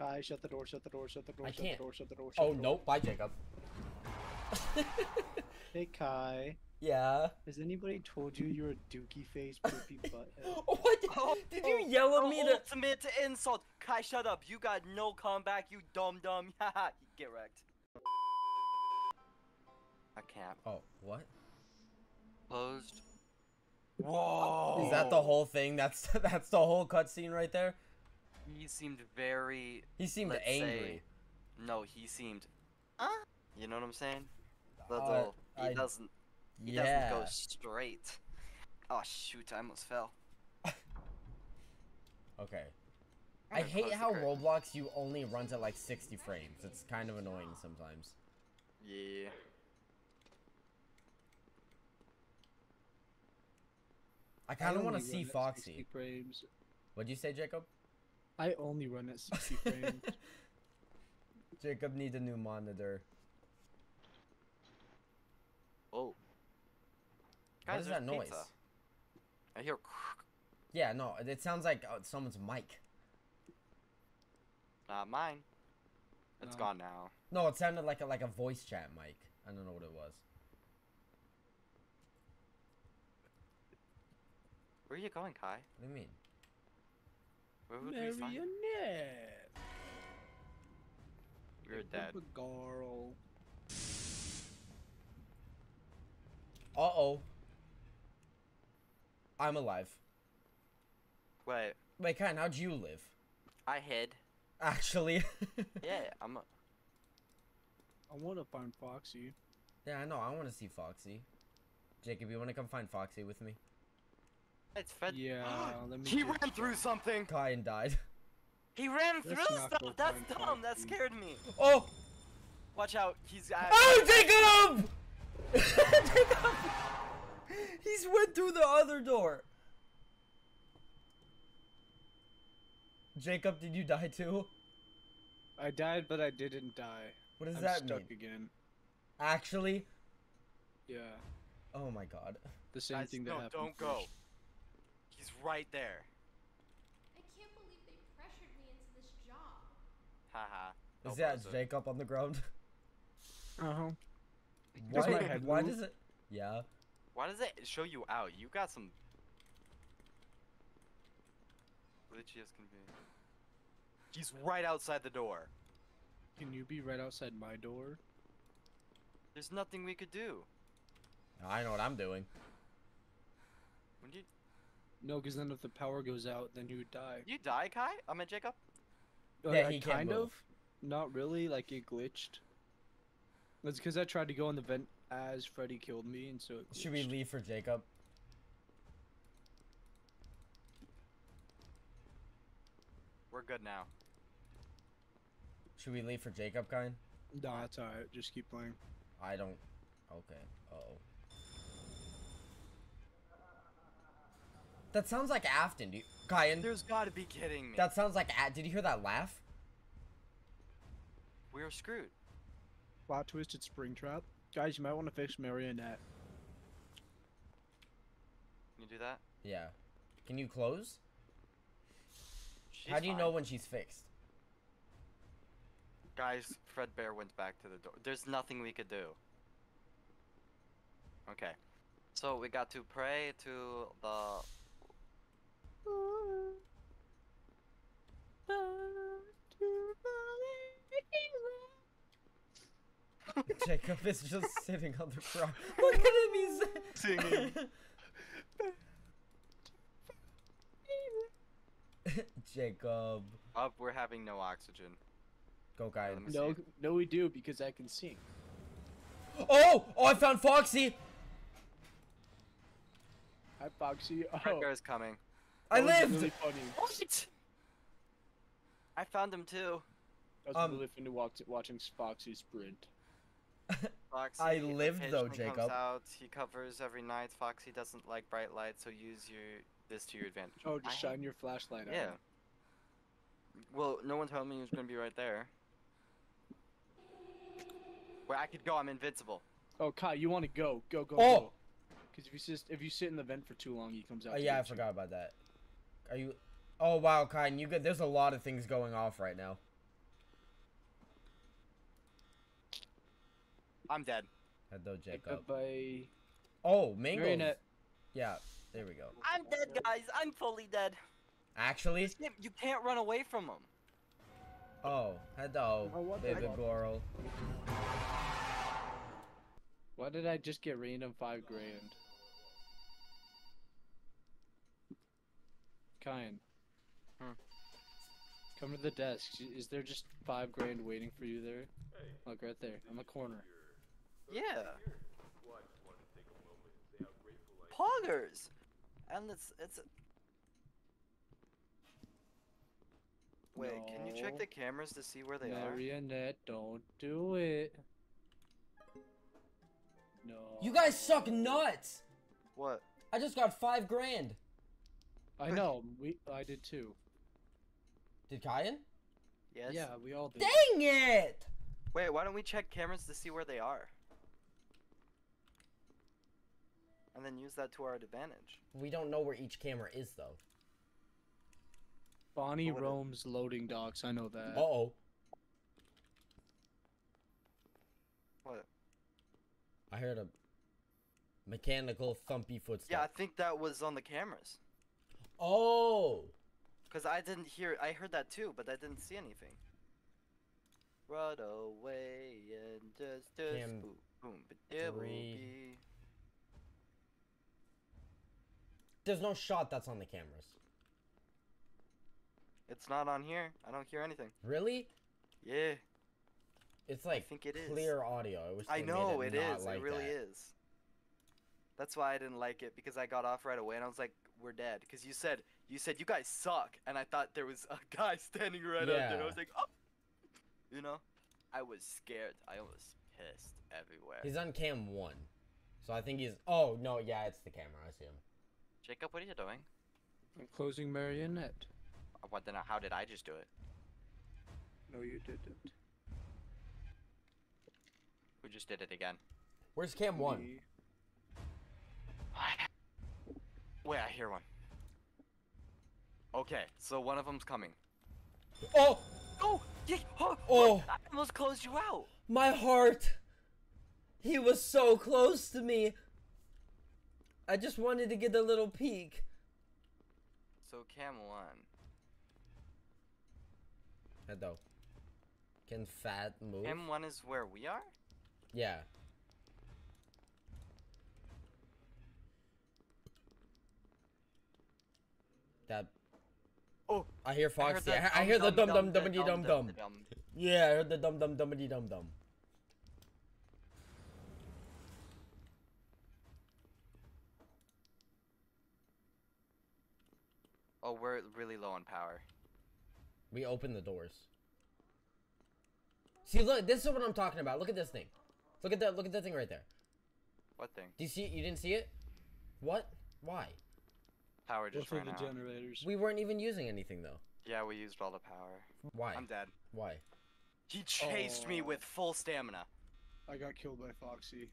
Kai, shut the door, shut the door, shut the door, I shut can't. the door, shut the door. Shut Oh the door. nope, bye Jacob. Hey Kai, Yeah. has anybody told you you're a dookie face poopy butthead? What? Oh, Did you oh, yell at the me to? ultimate insult. Kai, shut up. You got no comeback, you dumb dumb. Haha, get wrecked. I can't. Oh, what? Closed. Whoa. Is that the whole thing? That's that's the whole cutscene right there. He seemed very. He seemed let's angry. say- no, he seemed. Uh, you know what I'm saying? Uh, he I- doesn't. He yeah. doesn't go straight. Oh shoot! I almost fell. Okay. I'm I gonna hate how curtain. Roblox you only runs at like 60 frames. It's kind of annoying sometimes. Yeah. I kind of want to see Foxy. frames. What'd you say, Jacob? I only run at 60 frames. Jacob needs a new monitor. Oh. What Guys, is there's that noise? pizza. I hear. Yeah, no, it sounds like uh, someone's mic. Not mine. It's No. gone now. No, it sounded like a like a voice chat mic. I don't know what it was. Where are you going, Kai? What do you mean? Where would we find? Marionette. You're dead. Girl. Uh oh. I'm alive. Wait, Wait, Kyan, how'd you live? I hid. Actually. Yeah, I'm. A, I want to find Foxy. yeah, I know. I want to see Foxy. Jacob, you want to come find Foxy with me? It's fed. Yeah, let me. he just ran through check. something. Kyan died. He ran Let's through stuff. That's find dumb. That scared me. Oh! Watch out. He's. At, Oh, Jacob! Jacob! He's went through the other door. Jacob, did you die too? I died, but I didn't die. What does I'm that stuck mean? again. Actually? Yeah, Oh my god. the same Guys, thing that no, happened. don't go. First. He's right there. I can't believe they pressured me into this job. Haha. Is that was it? Jacob on the ground? Uh-huh. Why, my head why does it? Yeah. Why does it show you out? You got some. Glitchy as can be. He's right outside the door. Can you be right outside my door? There's nothing we could do. I know what I'm doing. When you No, because then if the power goes out, then you would die. you die, Kai? I mean Jacob. Yeah, Uh, he can't kind move. of. Not really. Like it glitched. That's because I tried to go in the vent as Freddy killed me, and so it Should we leave for Jacob? We're good now. Should we leave for Jacob, kind? Nah, it's alright. Just keep playing. I don't. Okay. Uh That sounds like Afton. Do you... Kyan, There's gotta be kidding me. that sounds like. A- Did you hear that laugh? We're screwed. Plot twisted Springtrap. Guys, you might want to fix Marionette. Can you do that? Yeah. Can you close? She's How do you know when she's fixed? Guys, Fredbear went back to the door. There's nothing we could do. Okay. So we got to pray to the Jacob is just sitting on the ground. Look at him, he's Singing. Jacob, Up, we're having no oxygen. go guy. Let No, no, we do because I can sing. Oh, oh, I found Foxy. Hi, Foxy. Fred Oh, Bear's coming. I lived. Really. What? I found him too. That was Um, really funny watch- watching Foxy sprint. Foxy I lived, though, occasionally Jacob. Comes out. He covers every night. Foxy doesn't like bright light, so use your this to your advantage. Oh, I just shine your flashlight Yeah. him. Well, no one told me he was gonna be right there. Where I could go, I'm invincible. Oh, Kai, you want to go? Go, go, Oh! go. Because if you sit, if you sit in the vent for too long, he comes out. Oh to yeah, I get you. forgot about that. Are you... Oh, wow, Kaiden, you get... There's a lot of things going off right now. I'm dead. Hello, Jacob. Bye. Oh, mangoes. Yeah, there we go. I'm dead, guys. I'm fully dead. Actually? You can't run away from them. Oh, hello, oh, baby girl. Why did I just get random five grand? Kyan. Hmm. Come to the desk. Is there just five grand waiting for you there? Look right there, in the corner. Yeah. Poggers. And it's it's. Wait, can you check the cameras to see where they are? Marionette, don't do it. No. You guys suck nuts. What? I just got five grand. I know. We. I did too. Did Kyan? Yes. Yeah, we all did. Dang it! Wait, why don't we check cameras to see where they are? And then use that to our advantage. We don't know where each camera is though. Bonnie What- roams loading docks. I know that. Uh oh. What? I heard a mechanical thumpy footstep. Yeah, I think that was on the cameras. Oh. Cause I didn't hear. I heard that too, but I didn't see anything. Run away and just just boom boom ba-dibble three. bee. There's no shot that's on the cameras. It's not on here. I don't hear anything. Really? Yeah, It's like I think it is. clear audio. I I know it, is. Like it really that. is. That's why I didn't like it because I got off right away and I was like, "We're dead." Because you said you said you guys suck, and I thought there was a guy standing right up there. I was like, "Oh," you know, I was scared. I was pissed everywhere. He's on cam one, so I think he's. Oh no, yeah, it's the camera. I see him. Jacob, what are you doing? I'm closing Marionette. Uh, What then? How did I just do it? No, you didn't. We just did it again? Where's cam one? Me. Wait, I hear one. Okay, so one of them's coming. Oh, Oh, yeah, oh, Oh. I almost closed you out. my heart. He was so close to me. I just wanted to get a little peek. So cam one. Hello. Can fat move? Cam one is where we are. Yeah. That. Oh, I hear Foxy. I, hear the dum dum dum, dum, dum dum. dum. Yeah, I heard the dum dum dummity dum dum. Oh, we're really low on power. We open the doors. See, look, this is what I'm talking about. Look at this thing. Look at that. Look at that thing right there. What thing? Do you see it? You didn't see it? What? Why? Power Just just for ran the out. generators. We weren't even using anything though. Yeah, we used all the power. Why? I'm dead. Why? He chased me Oh. with full stamina. I got killed by Foxy.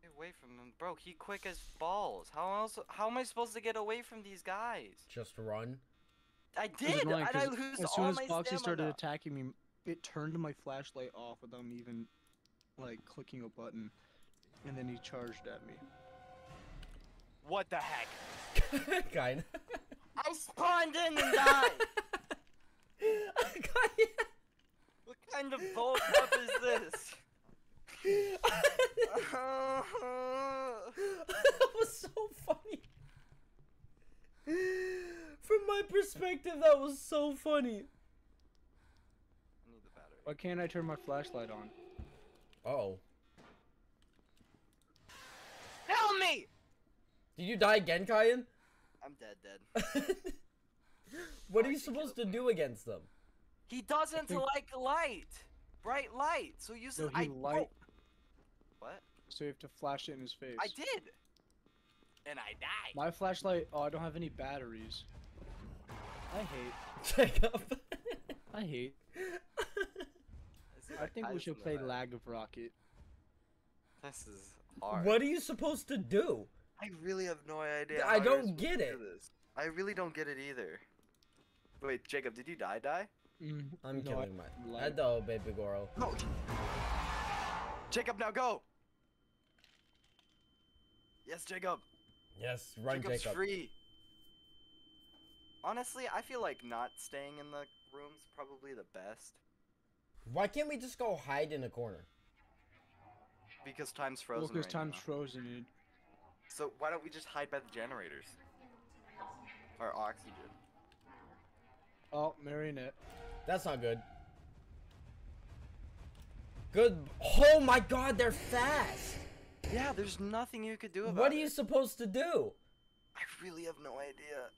Get away from him, bro. He quick as balls. How else? How am I supposed to get away from these guys? Just run. I It was did, annoying and I 'cause lose as soon as my Foxy started attacking me, it turned my flashlight off without me even like clicking a button, and then he charged at me. What the heck? kind. I spawned in and died. what kind of bull crap is this? that was so funny. From my perspective, that was so funny. I need the battery. Why can't I turn my flashlight on? Oh. Help me! Did you die again, Kyan? I'm dead, dead. what are you supposed to killed me. do against them? He doesn't think- like light, bright light. So use No, it. he I light. broke- What? So you have to flash it in his face. I did, and I died. My flashlight. Oh, I don't have any batteries. I hate. Jacob. I hate. This is I think we should play back. Lag of Rocket. This is hard. what are you supposed to do? I really have no idea. I don't get it. this. I really don't get it either. Wait, Jacob, did you die? Die? Mm, I'm no, I killing my. lied. Hello, baby girl. No. Jacob, now go. Yes, Jacob. Yes, run, Jacob's Jacob. free. Honestly, I feel like not staying in the room's probably the best Why can't we just go hide in a corner? because time's Well, frozen. because right time's now. frozen, dude. So why don't we just hide by the generators or oxygen? Oh, marionette. That's not good. Good. Oh my god, they're fast. Yeah, there's nothing you could do about What are it. you supposed to do? I really have no idea.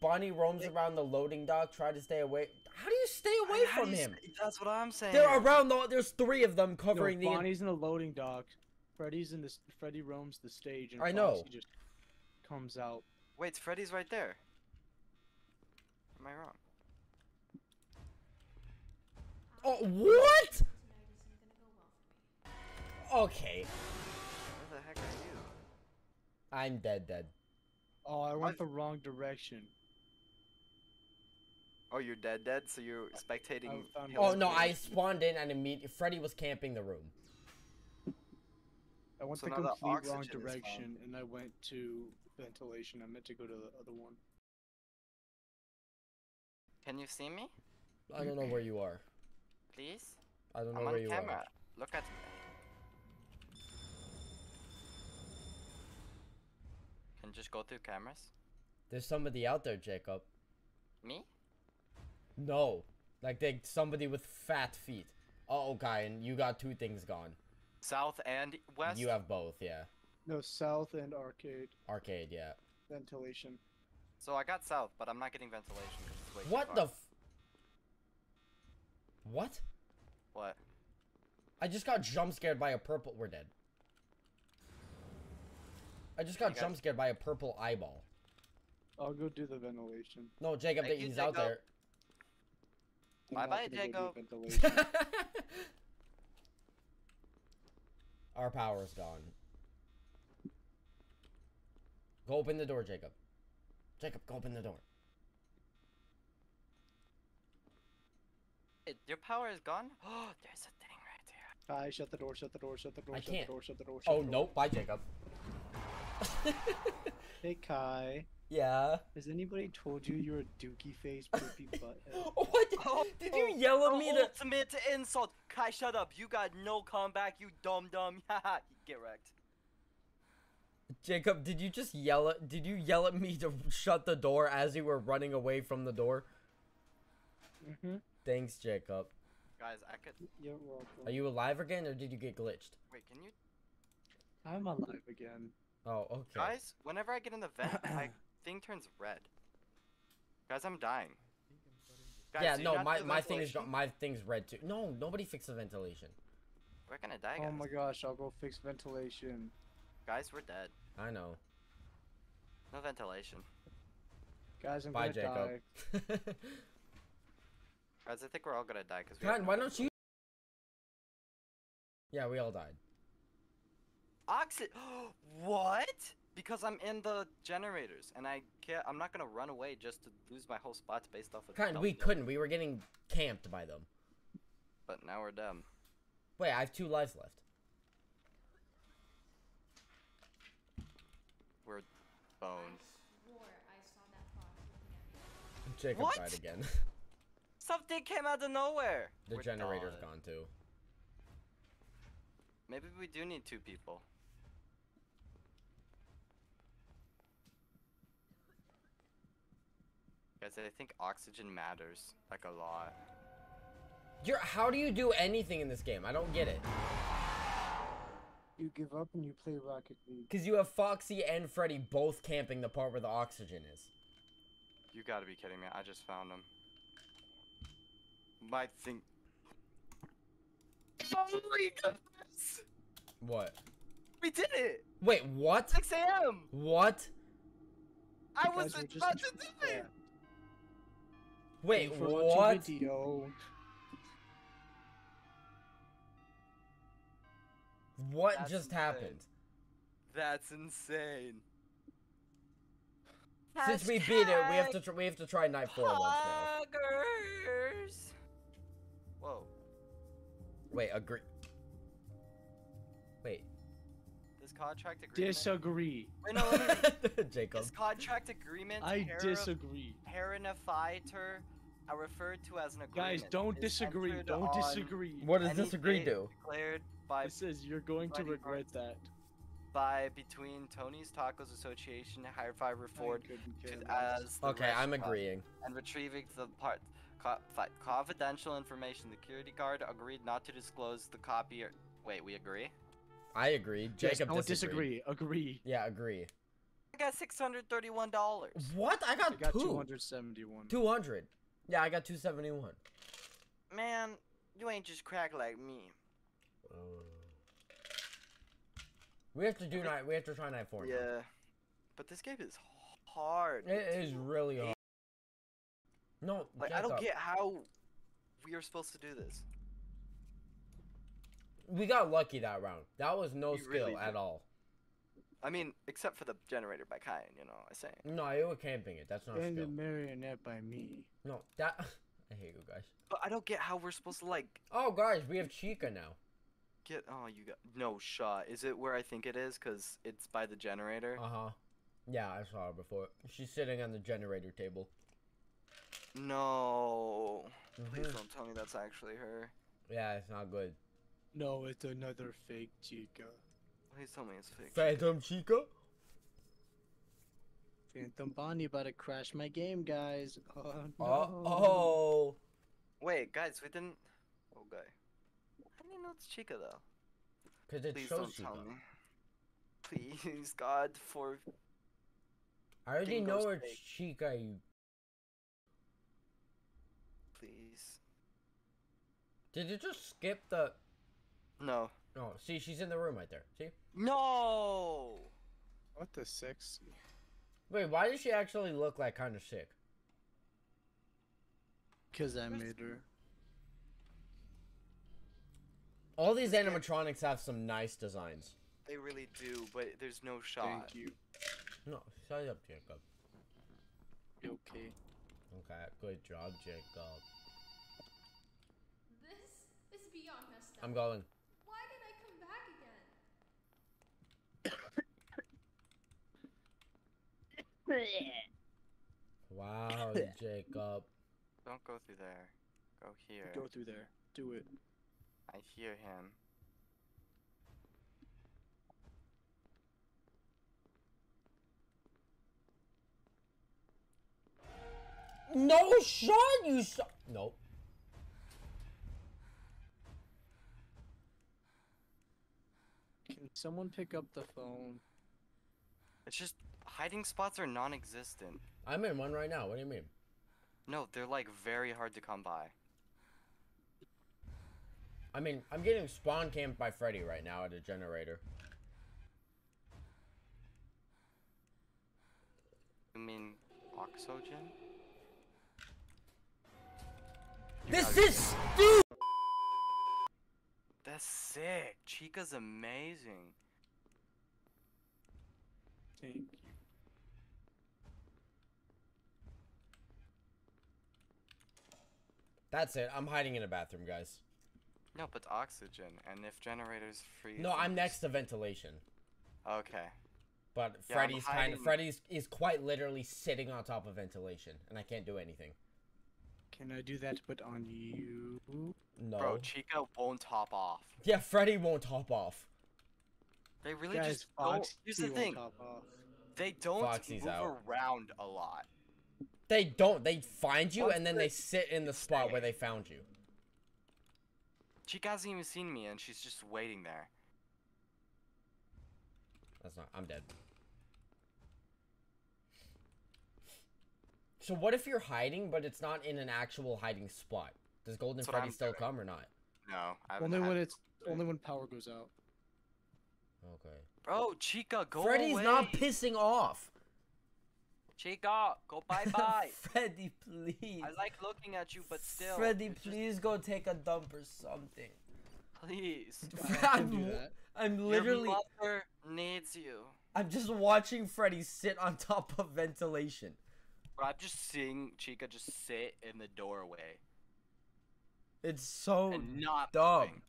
Bonnie roams They- around the loading dock, try to stay away. How do you stay away How do from him? s- That's what I'm saying. They're around the. There's three of them covering no, the. Bonnie's in the loading dock. Freddy's in this. Freddy roams the stage, and I know. Foxy just comes out. Wait, Freddy's right there. Am I wrong? Oh, what? Tonight isn't gonna go well for me. Okay, Where the heck are you? I'm dead. Dead. Oh, I went What? the wrong direction. Oh, you're dead, dead. So you're spectating. Oh no, I spawned in and immediately Freddy was camping the room. I went So the now the complete wrong oxygen is gone. direction, and I went to ventilation. I meant to go to the other one. Can you see me, I don't know where you are. please? I don't know I'm where on you camera. are. Look at me. Can you just go through cameras. There's somebody out there, Jacob. Me? No, like they somebody with fat feet. Oh, okay, and you got two things gone. South and west. You have both, yeah. No, south and arcade Arcade, yeah. ventilation. So I got south, but I'm not getting ventilation. it's way too What far. the? F- what? What? I just got jump scared by a purple. We're dead. I just got You guys- jump scared by a purple eyeball. I'll go do the ventilation. No, Jacob, Thank that you, he's out Jacob. there. Bye-bye, gonna go do Jacob. ventilation. Our power's gone. Go open the door, Jacob. Jacob, go open the door. Wait, your power is gone? Oh, there's a thing right there. Kai, shut the door, shut the door, shut the door, I shut can't. the door, shut the door, shut Oh, the door. nope. Bye, Jacob. Hey Kai, yeah. has anybody told you you're a dookie face, poopy butthead? What? Did, Oh, did you oh, yell at oh, me to... Ultimate to... insult. Kai, shut up. You got no comeback. You dumb dumb. Haha. Get wrecked. Jacob, did you just yell at... Did you yell at me to shut the door as you were running away from the door? mm-hmm. Thanks, Jacob. Guys, I could. You're welcome. Are you alive again, or did you get glitched? Wait, can you I'm alive again. Oh, okay. guys? Whenever I get in the vent, my thing turns red. Guys, I'm dying. Guys, yeah, no, my, my thing is my thing's red too. No, nobody fixed the ventilation. We're gonna die, oh guys. Oh my gosh, I'll go fix ventilation. Guys, we're dead. I know. No ventilation. Guys, I'm Bye, gonna die. Jacob. Guys, I think we're all gonna die because we. God, no why don't you? Yeah, we all died. Oxy. what? Because I'm in the generators, and I can't. I'm not gonna run away just to lose my whole spots based off of. Kind, we couldn't. We were getting camped by them. But now we're dumb. Wait, I have two lives left. We're boned. Swore I saw that fox looking at me. Jacob What? died again. Something came out of nowhere. the We're generator's done. gone too. Maybe we do need two people. Guys, I think oxygen matters like a lot. You're. How do you do anything in this game? I don't get it. You give up and you play Rocket League. Cause you have Foxy and Freddy both camping the part where the oxygen is. You gotta be kidding me! I just found him. My thing. Oh my goodness! What? We did it! Wait, what? 6 a.m. What? I was we're about to do yeah. it. Wait, Thanks for watching what? Video. What That's just insane. happened? That's insane. Since we beat it, we have to tr- we have to try night four once now. Whoa. Wait, agree. Wait. This contract agreement. Disagree. Wait, no, let me- Jacob. This contract agreement. I para- disagree. Paranophyter, are referred to as an agreement. Guys, don't disagree. Don't disagree. What does any disagree do? Declared by It says you're going to regret that. by between Tony's Tacos Association, Higher Fiber Ford, I couldn't to, care less. as Okay, I'm agreeing. and retrieving the part co- fi- confidential information. The security guard agreed not to disclose the copy. Or, wait, we agree. I agree. Yes, Jacob don't disagree. Agree. Yeah, agree. I got six hundred thirty-one dollars. What? I I got, got two. 271. 200. Yeah, I got 271. Man, you ain't just crack like me. We have to do night. We have to try night four. now. Yeah, but this game is hard. It is really hard. No, Like I don't Jacob, get how we are supposed to do this. We got lucky that round. That was no We skill really at all. I mean, except for the generator by Kyan, you know. what I'm saying? No, you were camping it. That's not And the skill. marionette by me. No, that. I hate you guys. But I don't get how we're supposed to like Oh, guys, we have Chica now. get. Oh, you got no shot. Is it where I think it is? Cause it's by the generator. Uh huh. Yeah, I saw her before. She's sitting on the generator table. No. Please Mhm. don't tell me that's actually her. Yeah, it's not good. No, it's another fake Chica. Please tell me it's fake. Phantom Chica? Phantom Bonnie about to crash my game, guys. Oh, no. Uh oh. Wait, guys, we didn't. Okay. How do you know it's Chica though? Because it Please shows don't Chica. tell me. Please, God, for I already Dingo's know it's fake. Chica, you. please. Did it just skip the. No. No, see, she's in the room right there. See? No. What the sexy? Wait, why does she actually look like kind of sick? Because I made her. All these animatronics have some nice designs. They really do, but there's no shot. Thank you. No, shut up, Jacob. Okay. Okay, good job, Jacob. This is beyond messed up. I'm going. Why did I come back again? Wow, Jacob. Don't go through there. Go here. Go through there. Do it. I hear him. No shot, you shot. Nope. Can someone pick up the phone? It's just hiding spots are non-existent. I'm in one right now. What do you mean? No, they're like very hard to come by. I mean, I'm getting spawn camped by Freddy right now at a generator. You mean oxygen? This is stupid. That's sick. Chica's amazing. Thank you. That's it. I'm hiding in a bathroom, guys. No, but oxygen. And if generators freeze. No, I'm next to ventilation. Okay. But Yeah, I'm Freddy's kind hiding- of Freddy's is quite literally sitting on top of ventilation, and I can't do anything. Can I do that but on you? No. Bro, Chica won't hop off. yeah, Freddy won't hop off. They really Guys, just don't. Here's the thing. They don't Foxy's move out. around a lot. They don't. They find you, Once and then they they sit in the spot where they found you. Chica hasn't even seen me, and she's just waiting there. That's not. I'm dead. So what if you're hiding, but it's not in an actual hiding spot? Does Golden That's Freddy still doing. come or not? No, I Only when it's only when power goes out. Okay. Bro, Chica, go Freddy's away. not pissing off. Chica, go bye bye. Freddy, please. I like looking at you, but still. Freddy, it's just- please go take a dump or something. please. I can do I'm. I'm literally. Your mother needs you. I'm just watching Freddy sit on top of ventilation. Bro, I'm just seeing Chica just sit in the doorway It's so and not dumb. moving.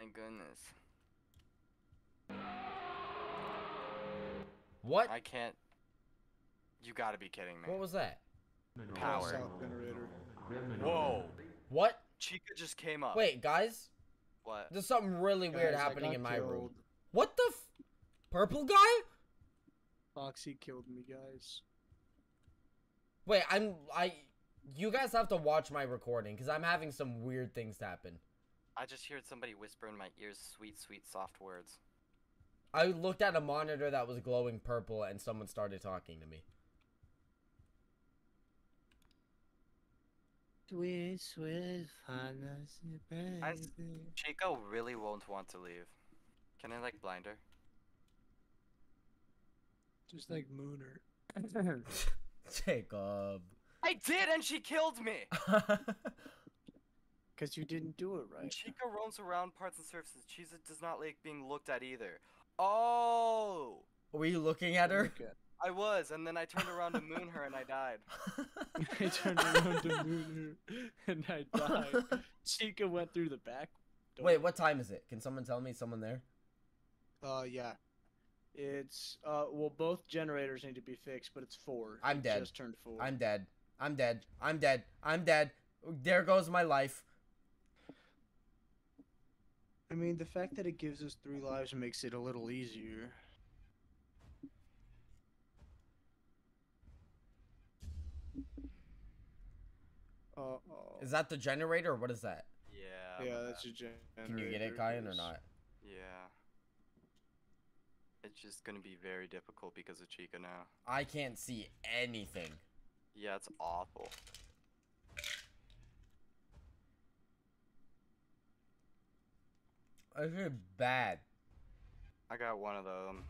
My goodness. What? I can't. You gotta be kidding me. What was that? Power. Whoa. What? Chica just came up. Wait, guys. What? There's something really weird Guys, I happening in my room. What the f- Purple guy? Foxy killed me, guys. Wait, I'm I you guys have to watch my recording cuz I'm having some weird things happen. I just heard somebody whisper in my ears sweet, sweet, soft words. I looked at a monitor that was glowing purple and someone started talking to me. Sweet, sweet fantasy, I s- Chica really won't want to leave. Can I like blind her? Just like Mooner. Jacob. I did, and she killed me. Because you didn't do it right. Chica roams around parts and surfaces. She does not like being looked at either. Oh, Were you looking at her? Okay. I was, and then I turned around to moon her, and I died. I turned around to Mooner and I died. Chica went through the back. door. Wait, what time is it? Can someone tell me someone there? Uh, yeah. It's uh, well, both generators need to be fixed, but it's four. I'm It dead. Just turned four. I'm dead. I'm dead. I'm dead. I'm dead. There goes my life. I mean, the fact that it gives us three lives makes it a little easier. Uh oh. Is that the generator or what is that? Yeah. Yeah, that's that- a generator. Can you get it, Kyan, or not? Yeah. It's just gonna be very difficult because of Chica now. I can't see anything. Yeah, it's awful. This is bad. I got one of them.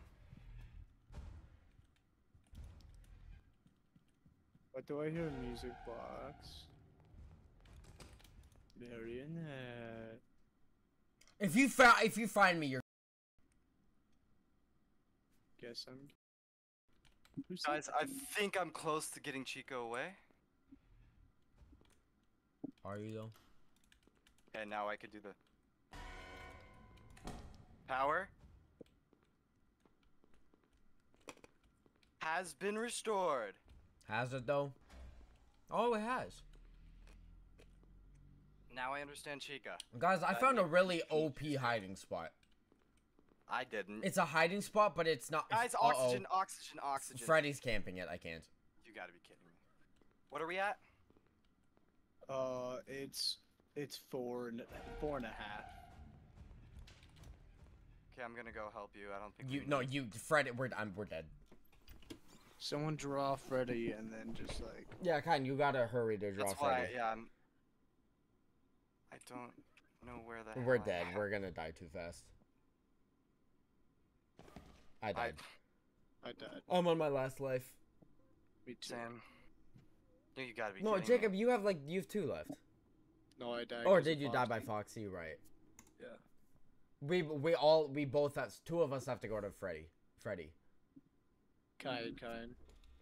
What do I hear? Music box. Marionette. If you found, if you find me, you're. Guess I'm. Who's Guys, I think I'm close to getting Chica away. Are you though? And now I could do the power has been restored. Has it though? Oh, it has. Now I understand Chica. Guys, I Uh, found a really OP hiding spot. I didn't. It's a hiding spot, but it's not. Guys, uh-oh. oxygen, oxygen, oxygen. Freddy's camping it. I can't. You gotta be kidding me. What are we at? Uh, it's it's four and four and a half. Okay, I'm gonna go help you. I don't think You we no, need- you Fred. We're I'm we're dead. Someone draw Freddy and then just like Yeah, kind. You gotta hurry to draw That's why, Freddy. yeah. I'm... I don't know where the. We're hell I dead. am. We're gonna die too fast. I I, died. I died. I'm on my last life. Me too. Sam. No, you gotta be. No, Jacob, Me. you have like you have two left. No, I died. Or did of you die by Foxy. Foxy? Right. Yeah. We we all we both have two of us have to go to Freddy. Freddy. Kind, kind.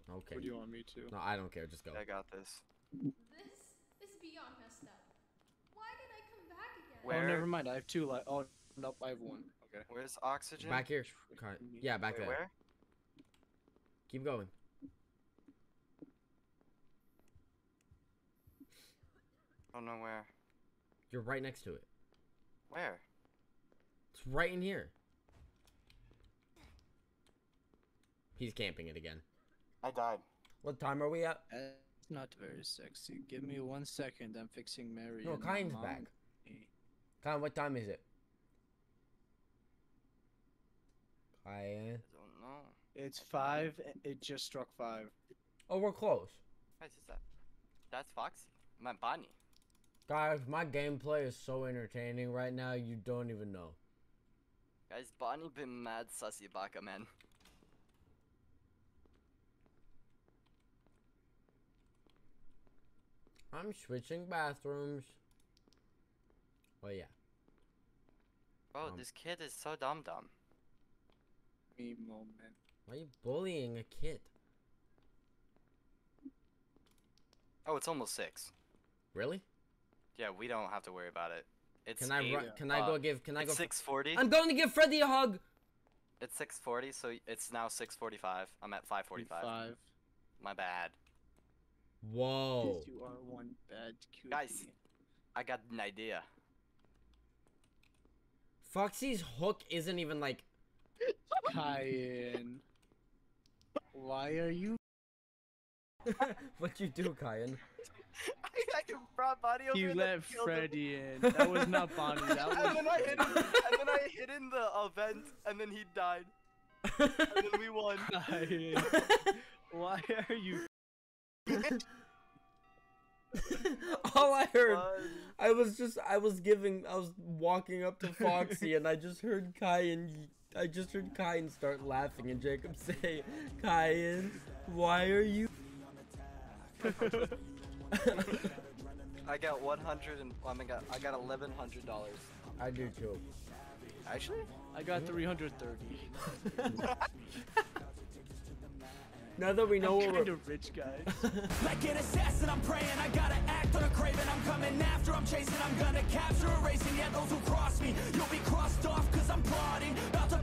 Okay. What do you want me to? No, I don't care. Just go. I got this. This is beyond messed up. Why did I come back again? Where- Oh, never mind. I have two. Li- oh, nope. I have one. Okay. Where's oxygen? Back here. Yeah, back Wait, there. where? Keep going. I don't know where. You're right next to it. Where? It's right in here. He's camping it again. I died. What time are we at? Uh, that's not very sexy. Give me one second. I'm fixing Mary. No, and Kyne's back. Kyle, what time is it? Kyle. I don't know. It's five. It just struck five. Oh, we're close. What is that? That's Foxy. My bunny. Guys, my gameplay is so entertaining right now, you don't even know. Guys, Bonnie been mad sussy baka man. I'm switching bathrooms. Oh, yeah. Bro, Um, this kid is so dumb dumb. Me moment. Why are you bullying a kid? Oh, it's almost six. Really? Yeah, we don't have to worry about it. It's Can I eight, run? Can I uh, go give? Can I go? It's 640. I'm going to give Freddy a hug. It's 640, so it's now 645. I'm at 545. Five. My bad. Whoa. You are one bad cutie. Guys. I got an idea. Foxy's hook isn't even like. Kyan. Why are you? what you do, Kyan? I brought Bonnie over You let killed him. Freddy in. That was not Bonnie. That and then I hit him, and then I hit in the event, and then he died, and then we won. Why are you? All I heard, Fun. I was just, I was giving, I was walking up to Foxy, and I just heard Kyan. I just heard Kyan start laughing, and Jacob say, "Kyan, why are you?" I got 100 and I, mean, got, I got 1100 dollars. I do too. Actually, I got 330. Now that we know I'm kind we're. of rich, guys. Like an assassin, I'm praying. I gotta act on a craving. I'm coming after, I'm chasing. I'm gonna capture, erasing. Yeah, those who cross me, you'll be crossed off. Cause I'm plotting. About to